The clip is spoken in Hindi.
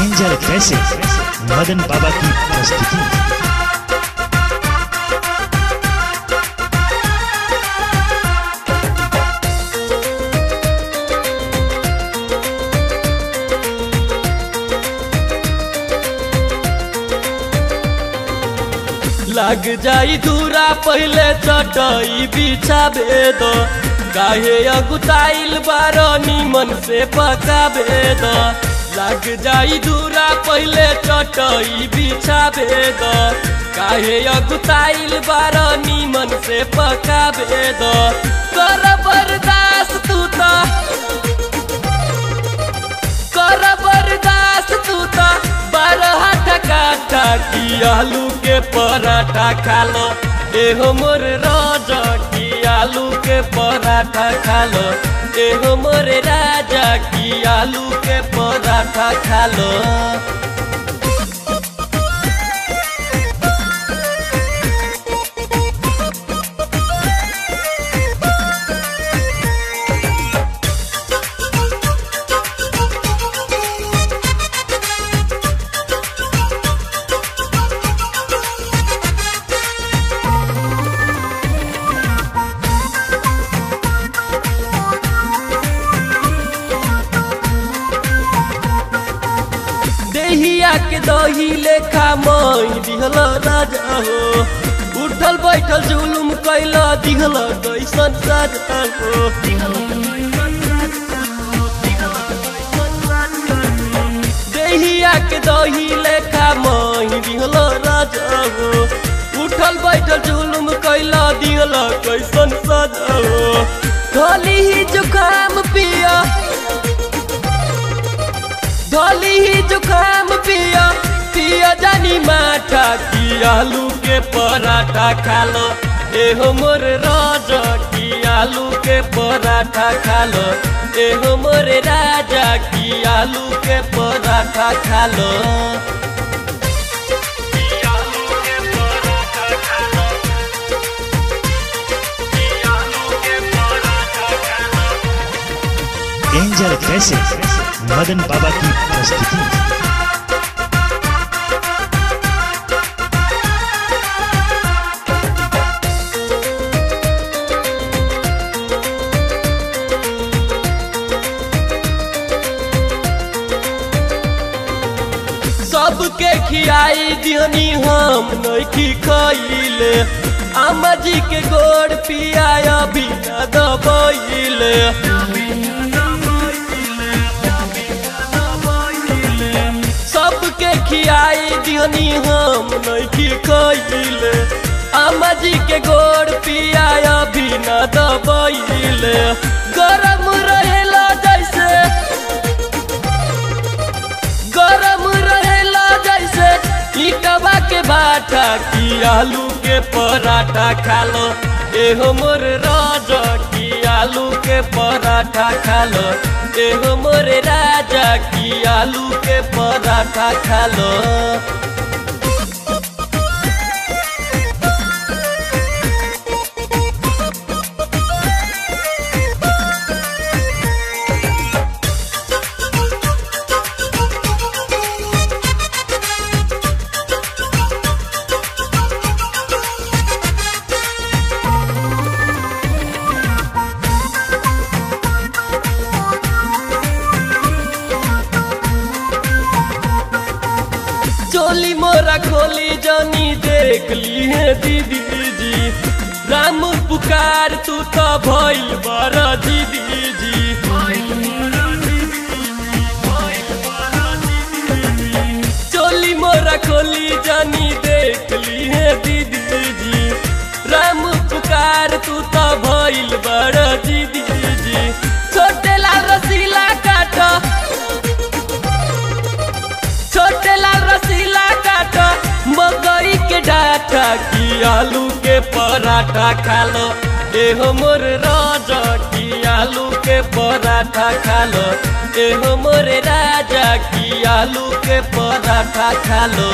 एंजल कैसे मदन बाबा की प्रस्तुति। लग जाई दूरा पहले चटई बिछाबे दो काहे अगुताइल बारो निमन से पकाबे दो लग जाई दूरा, पहले चटई बिछाबे दो। काहे अगुताइल बारो निमन से पकाबे दो। कर बर्दाश्त तू तो। कर बर्दाश्त तू तो। बारह टका की आलू के पराठा खा लो। एहो मोर राजा की आलू के पराठा खा लो। एहो हमरे राजा की आलू के पराठा खा लो। के दही लेखा मई, दिहल राजा हो। उठल बैठल जुलुम कैल, दिहल कैसन राजा हो। के दही लेखा मई, दिहल राजा हो। उठल बैठल जुलुम कैल, दिहल कैसन सजा हो। खाली धोली ही जुकाम पिया पिया जानी माठा की आलू के पराठा खा लो एहो मोर राजा की आलू के पराठा खा लो एहो मोर राजा की आलू के पराठा खा लो कैसे? मदन बाबा की प्रस्तुति सबके खियाई दिहनी हम नइखी खइले। अम्मा जी के गोड़ पियाय अभी न दबइले। दिहनी हम नइखी खइले अम्मा जी के गोड़ पियाय अभी न दबइले। गरम रहेला जैसे, गरम रहेला जैसे ईटवा के बाटा की आलू के पराठा खा लो एहो मोर राजा की आलू के पराठा खा लो एहो मोरे राजा की आलू के पराठा खा लो देख ली है दीदी जी। राम पुकार, तू तो भइल बड़ा दीदी जी। चोली मोरा खोली जानी देख ली है दीदी जी। राम पुकार, तू तो भइल बड़ा दीदी पराठा खा लो एहो मोर राजा की आलू के पराठा खा लो एहो मोर राजा की आलू के पराठा खा लो